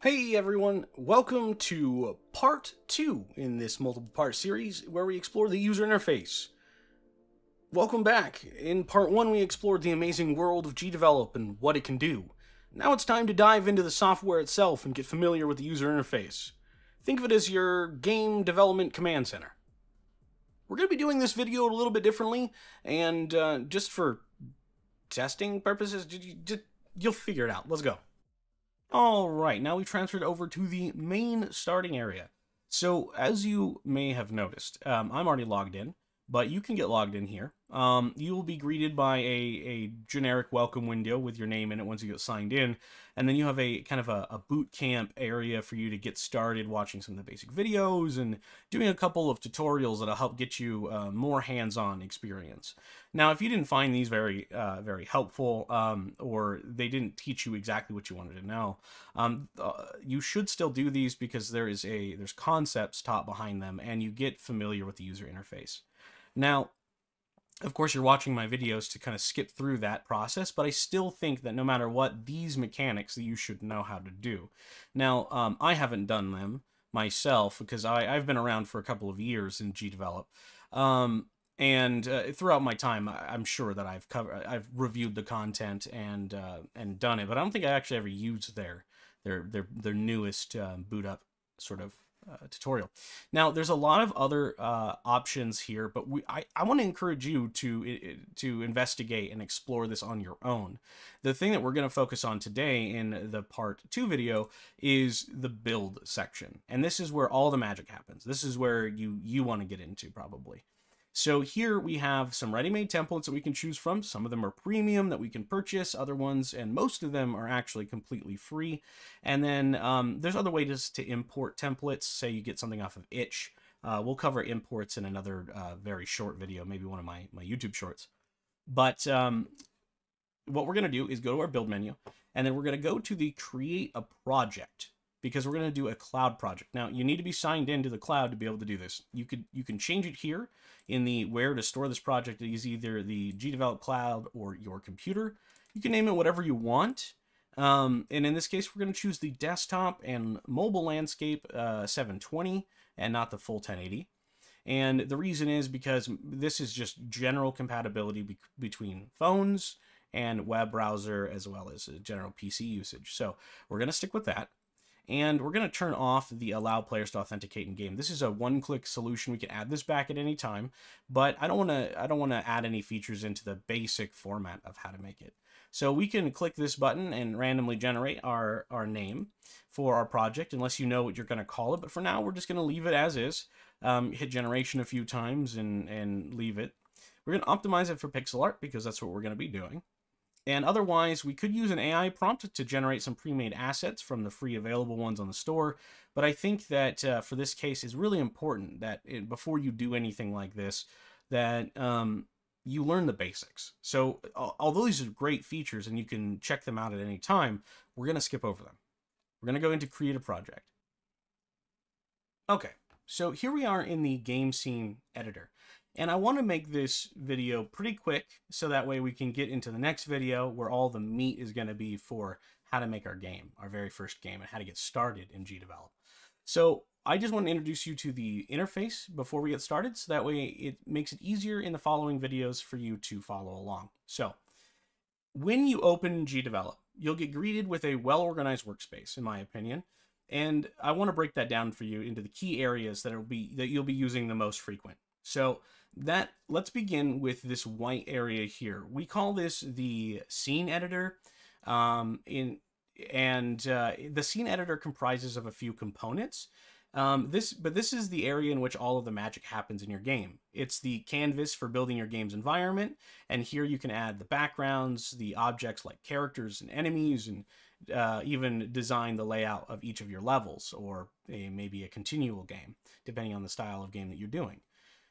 Hey everyone, welcome to part two in this multiple part series where we explore the user interface. Welcome back. In part one, we explored the amazing world of GDevelop and what it can do. Now it's time to dive into the software itself and get familiar with the user interface. Think of it as your game development command center. We're going to be doing this video a little bit differently, and uh, just for testing purposes, you'll figure it out. Let's go. All right, now we transferred over to the main starting area. So as you may have noticed, um, I'm already logged in, but you can get logged in here. Um, you will be greeted by a, a generic welcome window with your name in it once you get signed in. And then you have a kind of a, a boot camp area for you to get started watching some of the basic videos and doing a couple of tutorials that'll help get you uh, more hands-on experience. Now, if you didn't find these very, uh, very helpful um, or they didn't teach you exactly what you wanted to know, um, uh, you should still do these because there is a there's concepts taught behind them and you get familiar with the user interface. Now, of course, you're watching my videos to kind of skip through that process, but I still think that no matter what, these mechanics that you should know how to do. Now, um, I haven't done them myself because I, I've been around for a couple of years in GDevelop. Um, and uh, throughout my time, I'm sure that I've covered, I've reviewed the content and uh, and done it, but I don't think I actually ever used their their their their newest uh, boot up sort of uh, tutorial. Now, there's a lot of other uh, options here, but we, I, I want to encourage you to, to investigate and explore this on your own. The thing that we're going to focus on today in the part two video is the build section. And this is where all the magic happens. This is where you, you want to get into probably. So here we have some ready-made templates that we can choose from. Some of them are premium that we can purchase, other ones, and most of them are actually completely free. And then um, there's other ways to import templates. Say you get something off of Itch. Uh, we'll cover imports in another uh, very short video, maybe one of my, my YouTube shorts. But um, what we're going to do is go to our build menu, and then we're going to go to the create a project because we're going to do a cloud project. Now, you need to be signed into the cloud to be able to do this. You could you can change it here in the where to store this project is either the GDevelop cloud or your computer. You can name it whatever you want. Um, and in this case, we're going to choose the desktop and mobile landscape uh, 720 and not the full 1080. And the reason is because this is just general compatibility be between phones and web browser as well as general PC usage. So we're going to stick with that. And we're going to turn off the allow players to authenticate in game. This is a one-click solution. We can add this back at any time, but I don't want to I don't want to add any features into the basic format of how to make it. So we can click this button and randomly generate our, our name for our project, unless you know what you're going to call it. But for now, we're just going to leave it as is. Um, hit generation a few times and, and leave it. We're going to optimize it for pixel art because that's what we're going to be doing. And otherwise, we could use an AI prompt to generate some pre-made assets from the free available ones on the store. But I think that uh, for this case, it's really important that it, before you do anything like this, that um, you learn the basics. So although these are great features and you can check them out at any time, we're going to skip over them. We're going to go into create a project. Okay, so here we are in the game scene editor. And I want to make this video pretty quick so that way we can get into the next video where all the meat is going to be for how to make our game, our very first game, and how to get started in GDevelop. So I just want to introduce you to the interface before we get started so that way it makes it easier in the following videos for you to follow along. So when you open GDevelop, you'll get greeted with a well-organized workspace, in my opinion. And I want to break that down for you into the key areas that will be that you'll be using the most frequent. So that let's begin with this white area here. We call this the scene editor. Um, in and uh, the scene editor comprises of a few components. Um, this, but this is the area in which all of the magic happens in your game. It's the canvas for building your game's environment, and here you can add the backgrounds, the objects like characters and enemies, and uh, even design the layout of each of your levels, or a, maybe a continual game, depending on the style of game that you're doing.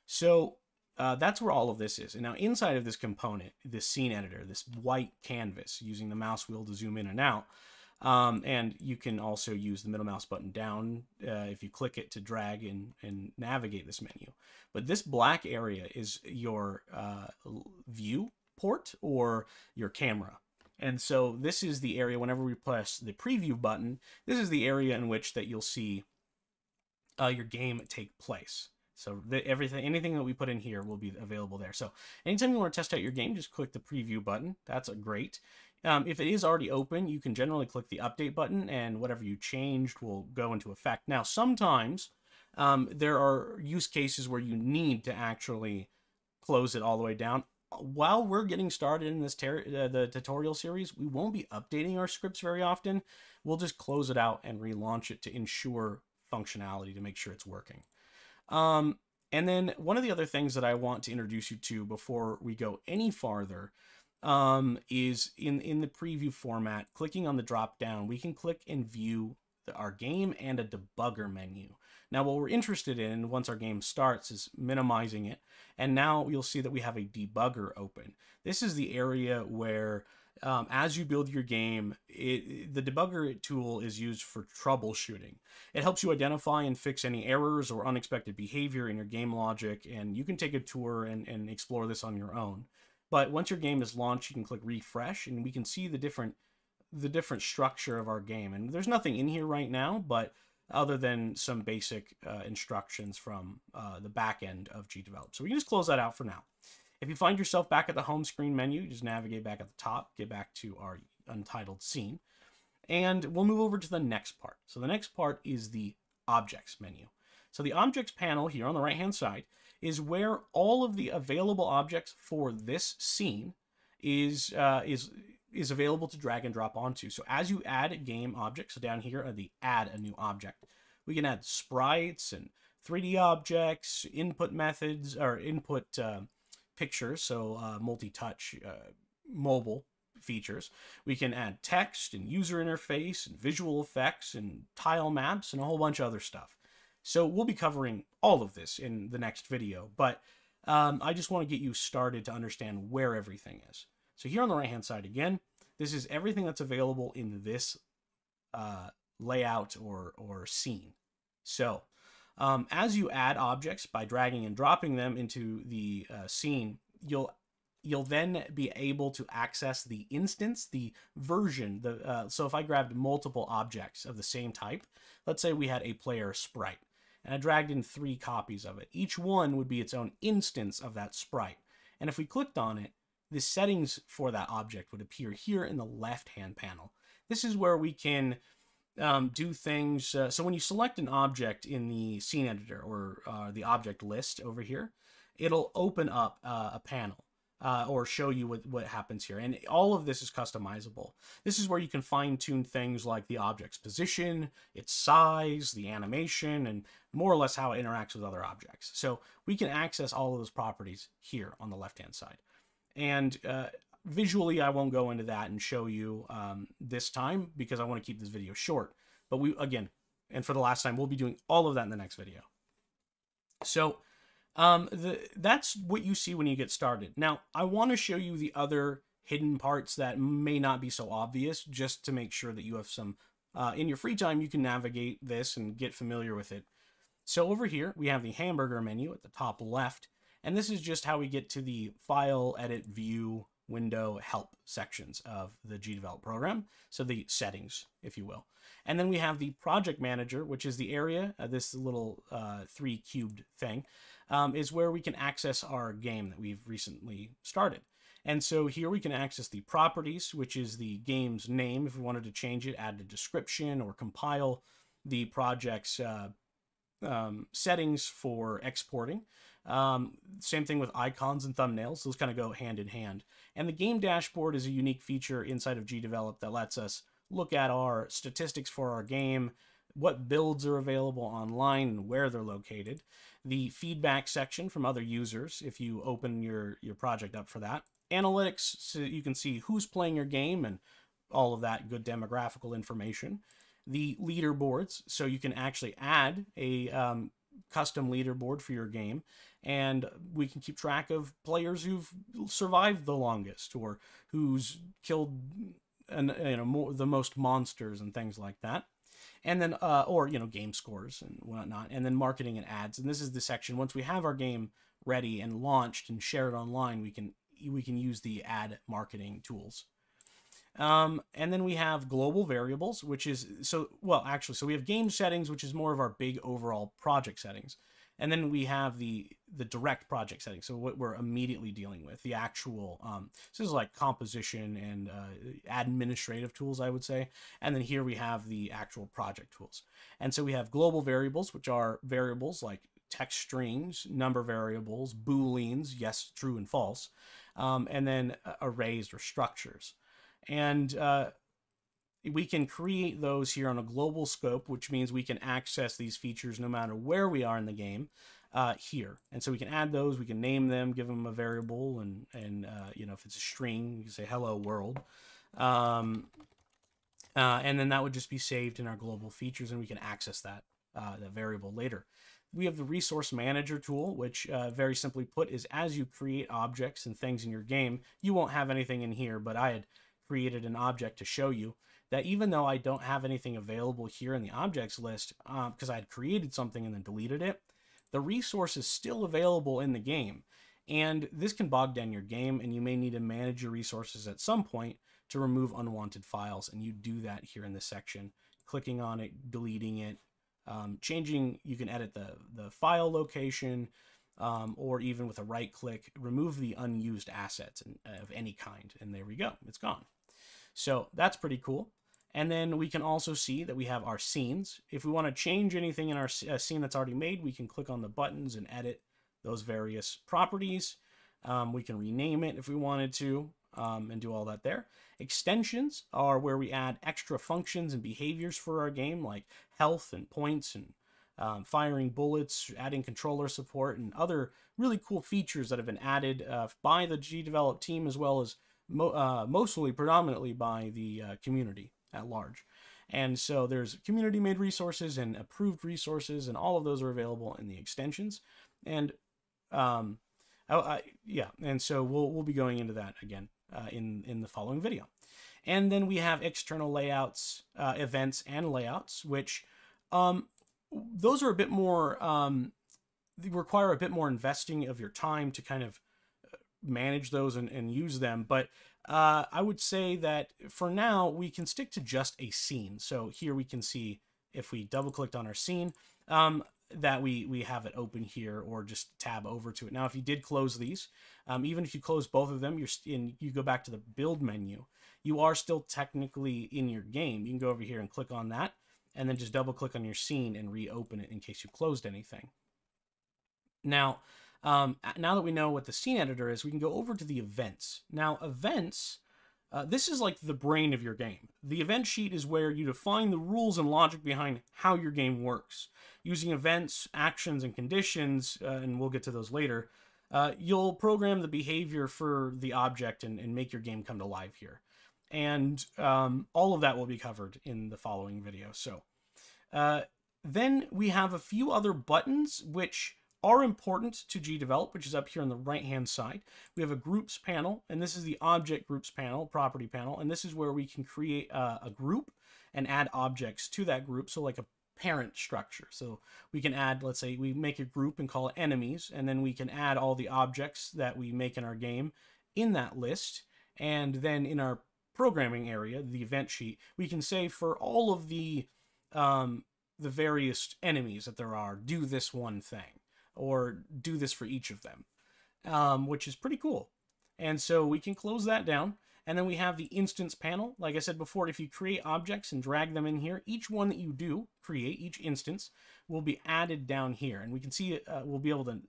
So uh, that's where all of this is. And now inside of this component, this scene editor, this white canvas, using the mouse wheel to zoom in and out, um, and you can also use the middle mouse button down uh, if you click it to drag and, and navigate this menu. But this black area is your uh, view port or your camera. And so this is the area, whenever we press the preview button, this is the area in which that you'll see uh, your game take place. So the, everything, anything that we put in here will be available there. So anytime you want to test out your game, just click the preview button. That's great. Um, if it is already open, you can generally click the update button and whatever you changed will go into effect. Now, sometimes um, there are use cases where you need to actually close it all the way down. While we're getting started in this uh, the tutorial series, we won't be updating our scripts very often. We'll just close it out and relaunch it to ensure functionality to make sure it's working. Um, and then one of the other things that I want to introduce you to before we go any farther um, is in, in the preview format, clicking on the drop down, we can click and view the, our game and a debugger menu. Now, what we're interested in once our game starts is minimizing it. And now you'll see that we have a debugger open. This is the area where um, as you build your game, it, the debugger tool is used for troubleshooting. It helps you identify and fix any errors or unexpected behavior in your game logic, and you can take a tour and, and explore this on your own. But once your game is launched, you can click refresh, and we can see the different the different structure of our game. And there's nothing in here right now, but other than some basic uh, instructions from uh, the back end of GDevelop. So we can just close that out for now. If you find yourself back at the home screen menu, just navigate back at the top, get back to our untitled scene, and we'll move over to the next part. So the next part is the objects menu. So the objects panel here on the right hand side is where all of the available objects for this scene is uh, is is available to drag and drop onto. So as you add game objects, so down here are the add a new object. We can add sprites and 3D objects, input methods, or input uh, pictures, so uh, multi-touch uh, mobile features. We can add text and user interface and visual effects and tile maps and a whole bunch of other stuff. So we'll be covering all of this in the next video, but um, I just want to get you started to understand where everything is. So here on the right hand side again, this is everything that's available in this uh, layout or, or scene. So um, as you add objects by dragging and dropping them into the uh, scene, you'll you'll then be able to access the instance, the version. The uh, so if I grabbed multiple objects of the same type, let's say we had a player sprite, and I dragged in three copies of it. Each one would be its own instance of that sprite. And if we clicked on it, the settings for that object would appear here in the left-hand panel. This is where we can um, do things. Uh, so when you select an object in the scene editor or uh, the object list over here, it'll open up uh, a panel. Uh, or show you what, what happens here. And all of this is customizable. This is where you can fine tune things like the object's position, its size, the animation, and more or less how it interacts with other objects. So we can access all of those properties here on the left hand side. And uh, visually, I won't go into that and show you um, this time because I want to keep this video short. But we, again, and for the last time, we'll be doing all of that in the next video. So um, the, that's what you see when you get started. Now, I want to show you the other hidden parts that may not be so obvious just to make sure that you have some, uh, in your free time, you can navigate this and get familiar with it. So over here, we have the hamburger menu at the top left, and this is just how we get to the file, edit, view, window help sections of the GDevelop program. So the settings, if you will. And then we have the project manager, which is the area, uh, this little uh, three cubed thing, um, is where we can access our game that we've recently started. And so here we can access the properties, which is the game's name. If we wanted to change it, add a description or compile the project's uh, um, settings for exporting. Um, same thing with icons and thumbnails. Those kind of go hand in hand. And the game dashboard is a unique feature inside of GDevelop that lets us look at our statistics for our game, what builds are available online and where they're located, the feedback section from other users if you open your, your project up for that, analytics so you can see who's playing your game and all of that good demographical information, the leaderboards. So you can actually add a um, custom leaderboard for your game and we can keep track of players who've survived the longest or who's killed and you know more, the most monsters and things like that. And then uh, or you know game scores and whatnot and then marketing and ads. And this is the section once we have our game ready and launched and shared online we can we can use the ad marketing tools Um, and then we have global variables, which is so well actually. So we have game settings, which is more of our big overall project settings, and then we have the the direct project settings. So what we're immediately dealing with, the actual. Um, so this is like composition and uh, administrative tools, I would say. And then here we have the actual project tools. And so we have global variables, which are variables like text strings, number variables, booleans, yes, true and false, um, and then uh, arrays or structures. And uh, we can create those here on a global scope, which means we can access these features no matter where we are in the game uh, here. And so we can add those, we can name them, give them a variable, and, and uh, you know, if it's a string, you can say hello world. Um, uh, and then that would just be saved in our global features, and we can access that, uh, that variable later. We have the resource manager tool, which uh, very simply put is as you create objects and things in your game, you won't have anything in here, but I had created an object to show you that even though I don't have anything available here in the objects list, because um, I had created something and then deleted it, the resource is still available in the game. And this can bog down your game, and you may need to manage your resources at some point to remove unwanted files. And you do that here in this section, clicking on it, deleting it, um, changing, you can edit the, the file location, um, or even with a right click, remove the unused assets of any kind. And there we go, it's gone. So that's pretty cool. And then we can also see that we have our scenes. If we want to change anything in our uh, scene that's already made, we can click on the buttons and edit those various properties. Um, we can rename it if we wanted to um, and do all that there. Extensions are where we add extra functions and behaviors for our game, like health and points and um, firing bullets, adding controller support, and other really cool features that have been added uh, by the GDevelop team as well as mo uh, mostly predominantly by the uh, community at large. And so there's community made resources and approved resources, and all of those are available in the extensions. And um, I, I, yeah, and so we'll we'll be going into that again uh, in in the following video. And then we have external layouts, uh, events, and layouts, which um, those are a bit more um, require a bit more investing of your time to kind of manage those and, and use them. But uh, I would say that for now, we can stick to just a scene. So here we can see if we double clicked on our scene, um, that we, we have it open here or just tab over to it. Now, if you did close these, um, even if you close both of them, you're in, you go back to the build menu, you are still technically in your game. You can go over here and click on that and then just double click on your scene and reopen it in case you closed anything. Now, um, now that we know what the scene editor is, we can go over to the events. Now, events, uh, this is like the brain of your game. The event sheet is where you define the rules and logic behind how your game works. Using events, actions, and conditions, uh, and we'll get to those later, uh, you'll program the behavior for the object and, and, make your game come to life here. And um, all of that will be covered in the following video. So uh, then we have a few other buttons which are important to GDevelop, which is up here on the right-hand side. We have a groups panel, and this is the object groups panel, property panel, and this is where we can create a, a group and add objects to that group, so like a parent structure. So we can add, let's say we make a group and call it enemies, and then we can add all the objects that we make in our game in that list. And then in our programming area, the event sheet, we can say for all of the um, the various enemies that there are, do this one thing or do this for each of them, um, which is pretty cool. And so we can close that down. And then we have the instance panel. Like I said before, if you create objects and drag them in here, each one that you do create, each instance, will be added down here. And we can see, uh, we'll be able to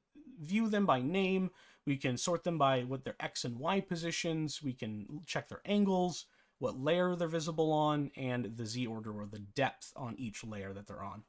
view them by name. We can sort them by what their X and Y positions. We can check their angles, what layer they're visible on, and the Z order or the depth on each layer that they're on.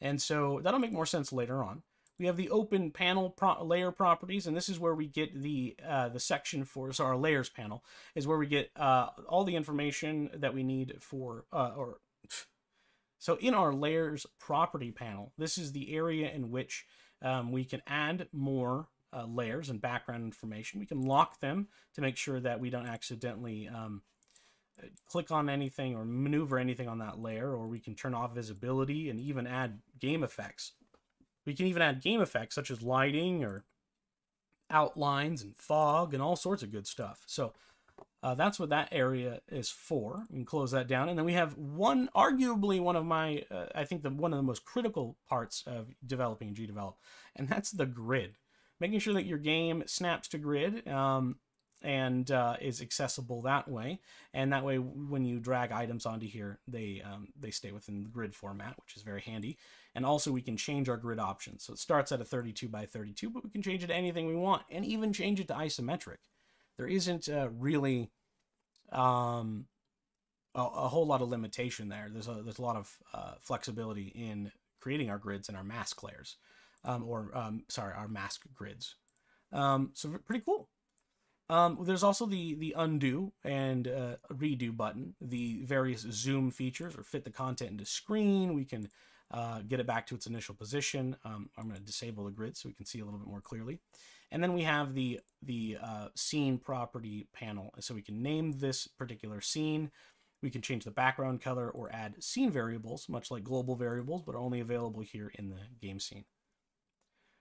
And so that'll make more sense later on. We have the open panel pro layer properties, and this is where we get the uh, the section for so our layers panel is where we get uh, all the information that we need for uh, or so in our layers property panel, this is the area in which um, we can add more uh, layers and background information. We can lock them to make sure that we don't accidentally um, click on anything or maneuver anything on that layer, or we can turn off visibility and even add game effects. We can even add game effects such as lighting or outlines and fog and all sorts of good stuff. So uh, that's what that area is for. We can close that down. And then we have one, arguably one of my, uh, I think the one of the most critical parts of developing in GDevelop, and that's the grid. Making sure that your game snaps to grid um, and uh, is accessible that way. And that way, when you drag items onto here, they, um, they stay within the grid format, which is very handy. And also we can change our grid options. So it starts at a 32 by 32, but we can change it to anything we want and even change it to isometric there isn't uh, really um, a, a, whole lot of limitation there. There's a, there's a lot of uh, flexibility in creating our grids and our mask layers, um, or um, sorry, our mask grids. Um, so pretty cool. Um, there's also the the undo and uh, redo button, the various zoom features or fit the content into screen. We can uh, get it back to its initial position. Um, I'm going to disable the grid so we can see a little bit more clearly. And then we have the, the uh, scene property panel. So we can name this particular scene. We can change the background color or add scene variables, much like global variables, but only available here in the game scene.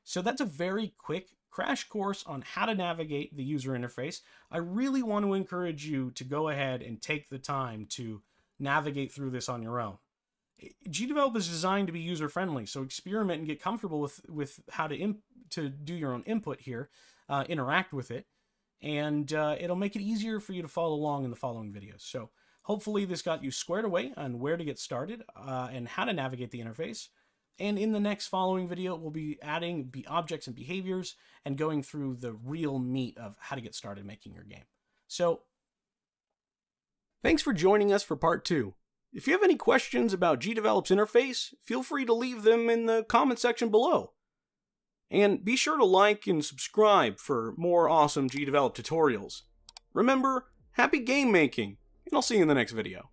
So that's a very quick crash course on how to navigate the user interface. I really want to encourage you to go ahead and take the time to navigate through this on your own. GDevelop is designed to be user friendly, so experiment and get comfortable with with how to to do your own input here, uh, interact with it, and uh, it'll make it easier for you to follow along in the following videos. So hopefully this got you squared away on where to get started uh, and how to navigate the interface. And in the next following video, we'll be adding objects and behaviors and going through the real meat of how to get started making your game. So thanks for joining us for part two. If you have any questions about GDevelop's interface, feel free to leave them in the comment section below. And be sure to like and subscribe for more awesome GDevelop tutorials. Remember, happy game making, and I'll see you in the next video.